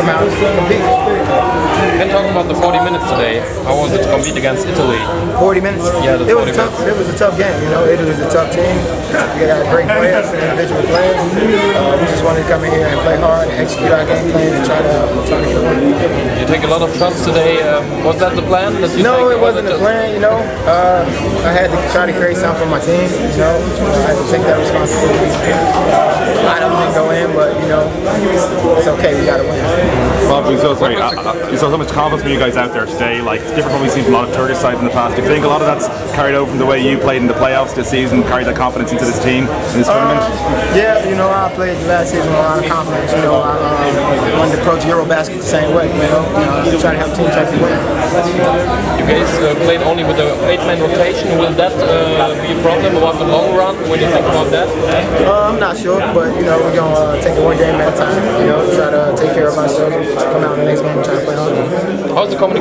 come out and compete. Talking about the 40 minutes today, how was it to compete against Italy? 40 minutes. Yeah, it was 40 a tough. It was a tough game. You know, Italy was a tough team. We got great players, individual players. Uh, we just wanted to come in here and play hard and execute our game plan and try to try to get win. You take a lot of shots today. Um, was that the plan? That you No, it wasn't the plan. You know, uh, I had to try to create something for my team. You know, I had to take that responsibility. It's okay. We got to win. Bob, we saw, sorry, uh, uh, we saw so much confidence from you guys out there today. Like, it's different from we've seen from a lot of Turkish sides in the past. Do you think a lot of that's carried over from the way you played in the playoffs this season, carried that confidence into this team, in this tournament? Yeah, you know, I played last season with a lot of confidence. You know, I um, wanted to approach Eurobasket the same way. You know, you know trying to help teams take the win. You guys uh, played only with the eight-man rotation. Will that uh, be a problem about the long run when you think about that? Uh, I'm not sure, but you know, we're gonna uh, take it one game at a time. You know, try to take care of ourselves, come out in the next game, and try to play hard. How's the communication?